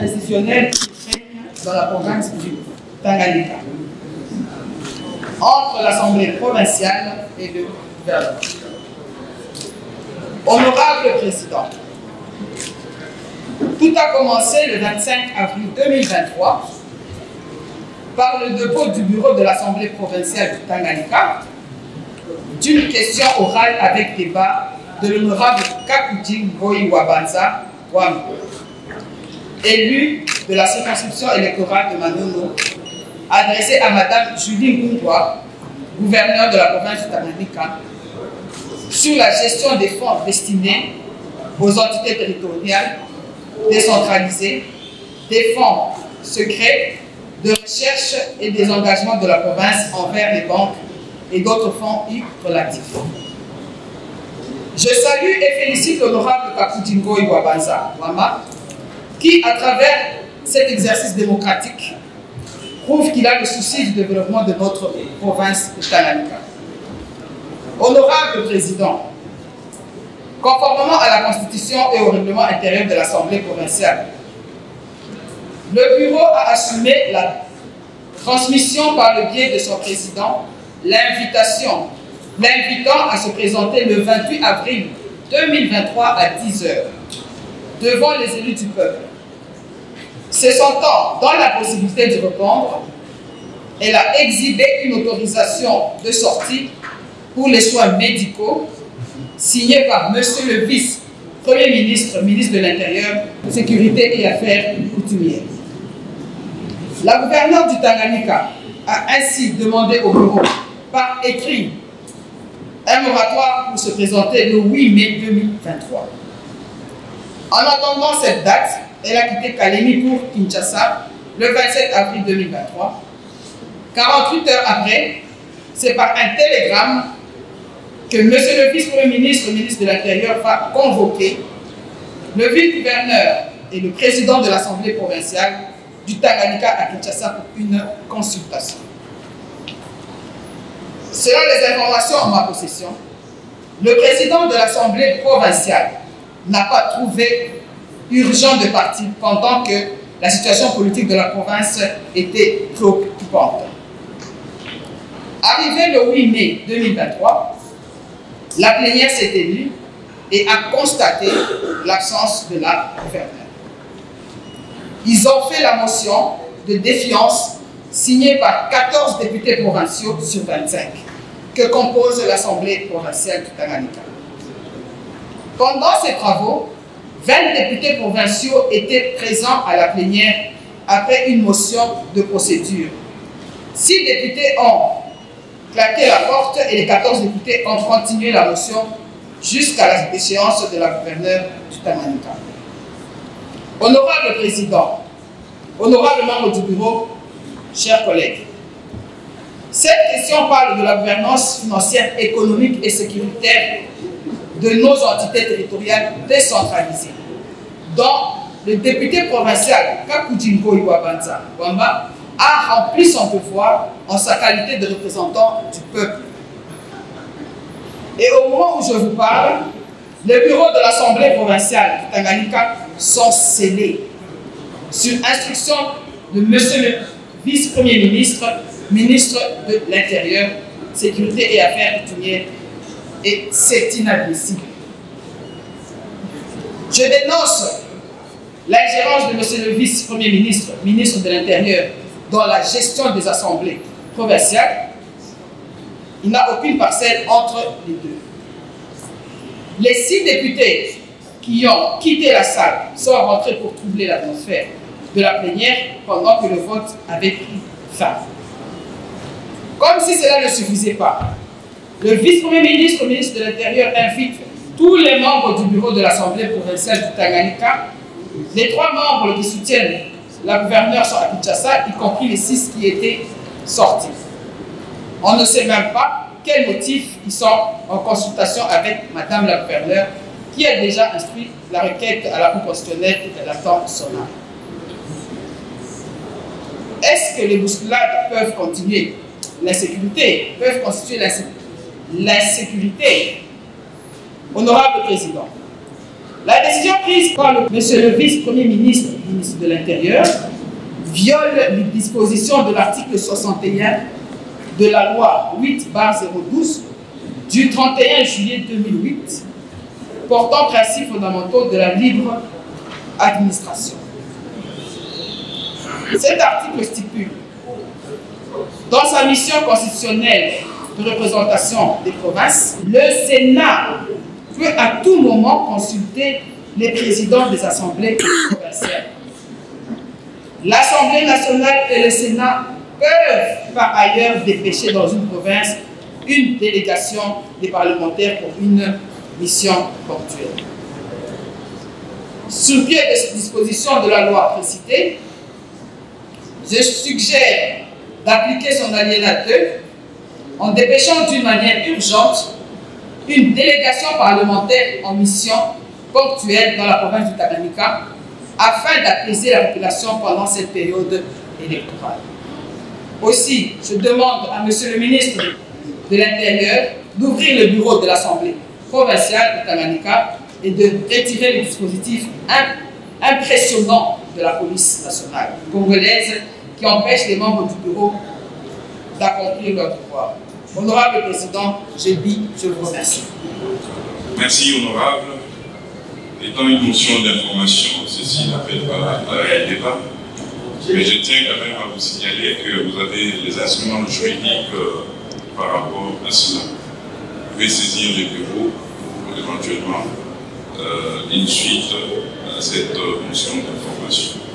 institutionnelle qui règne dans la province du Tanganyika entre l'Assemblée provinciale et le gouvernement. Honorable Président, tout a commencé le 25 avril 2023 par le dépôt du bureau de l'Assemblée provinciale du Tanganyika d'une question orale avec débat de l'honorable Kakouji Ngoyi Wabanza Wambo, élu de la circonscription électorale de Manono, adressé à Madame Julie Ngungwa, gouverneure de la province du Tanganyika, sur la gestion des fonds destinés aux entités territoriales décentralisées, des fonds secrets de recherche et des engagements de la province envers les banques et d'autres fonds y relatifs. Je salue et félicite l'honorable Kakutingo Iwabanza Wama, qui, à travers cet exercice démocratique, prouve qu'il a le souci du développement de notre province de Tanganyika. Honorable Président, conformément à la Constitution et au règlement intérieur de l'Assemblée provinciale, le Bureau a assumé la transmission par le biais de son président l'invitation, l'invitant à se présenter le 28 avril 2023 à 10h devant les élus du peuple. Se sentant dans la possibilité de répondre, elle a exhibé une autorisation de sortie pour les soins médicaux signée par Monsieur le vice-premier ministre, ministre de l'Intérieur, Sécurité et Affaires coutumières. La gouverneure du Tanganyika a ainsi demandé au bureau par écrit un moratoire pour se présenter le 8 mai 2023. En attendant cette date, elle a quitté Kalemi pour Kinshasa le 27 avril 2023. 48 heures après, c'est par un télégramme que M. le vice-premier ministre, le ministre de l'Intérieur, va convoquer le vice-gouverneur et le président de l'Assemblée provinciale du Tanganyika à Kinshasa pour une consultation. Selon les informations en ma possession, le président de l'Assemblée provinciale n'a pas trouvé urgent de partir pendant que la situation politique de la province était préoccupante. Arrivé le 8 mai 2023, la plénière s'est tenue et a constaté l'absence de la gouverneure. Ils ont fait la motion de défiance signée par 14 députés provinciaux sur 25 que compose l'Assemblée provinciale du Tanganyika. Pendant ces travaux, 20 députés provinciaux étaient présents à la plénière après une motion de procédure. 6 députés ont claqué la porte et les 14 députés ont continué la motion jusqu'à la déchéance de la gouverneure du Tanganyika. Honorable Président, honorable membre du bureau, chers collègues, cette question parle de la gouvernance financière, économique et sécuritaire de nos entités territoriales décentralisées, dont le député provincial Kakujingo Iwabanza Wamba a rempli son devoir en sa qualité de représentant du peuple. Et au moment où je vous parle, les bureaux de l'Assemblée provinciale de Tanganyika sont scellés sur instruction de M. le vice-premier ministre ministre de l'Intérieur, Sécurité et Affaires coutumières, et c'est inadmissible. Je dénonce l'ingérence de M. le vice-premier ministre, ministre de l'Intérieur, dans la gestion des assemblées provinciales. Il n'a aucune parcelle entre les deux. Les six députés qui ont quitté la salle sont rentrés pour troubler l'atmosphère de la plénière pendant que le vote avait pris fin. Comme si cela ne suffisait pas, le vice-premier ministre, le ministre de l'Intérieur, invite tous les membres du bureau de l'Assemblée provinciale du Tanganyika, les trois membres qui soutiennent la gouverneure sont à Kinshasa, y compris les six qui étaient sortis. On ne sait même pas quel motif ils sont en consultation avec Madame la gouverneure, qui a déjà instruit la requête à la Cour constitutionnelle et qu'elle attend. Est-ce que les bousculades peuvent continuer? L'insécurité, peuvent constituer l'insécurité? Honorable Président, La décision prise par le, monsieur le vice-premier ministre, ministre de l'Intérieur, viole les dispositions de l'article 61 de la loi 8 012 du 31 juillet 2008 portant principes fondamentaux de la libre administration. Cet article stipule, dans sa mission constitutionnelle de représentation des provinces, le Sénat peut à tout moment consulter les présidents des assemblées provinciales. L'Assemblée nationale et le Sénat peuvent par ailleurs dépêcher dans une province une délégation des parlementaires pour une mission ponctuelle. Sous pied de cette disposition de la loi précitée, je suggère d'appliquer son alinéa 2 en dépêchant d'une manière urgente une délégation parlementaire en mission ponctuelle dans la province du Tanganyika afin d'apaiser la population pendant cette période électorale. Aussi, je demande à Monsieur le ministre de l'Intérieur d'ouvrir le bureau de l'Assemblée provinciale de Tanganyika et de retirer les dispositifs impressionnants de la police nationale congolaise qui empêchent les membres du bureau d'accomplir leur devoir. Honorable Président, je dis, je vous remercie. Merci, honorable. Étant une motion d'information, ceci n'appelle pas un débat. Mais je tiens quand même à vous signaler que vous avez les instruments juridiques euh, par rapport à cela. Vous pouvez saisir les bureaux pour éventuellement euh, une suite à cette euh, motion d'information.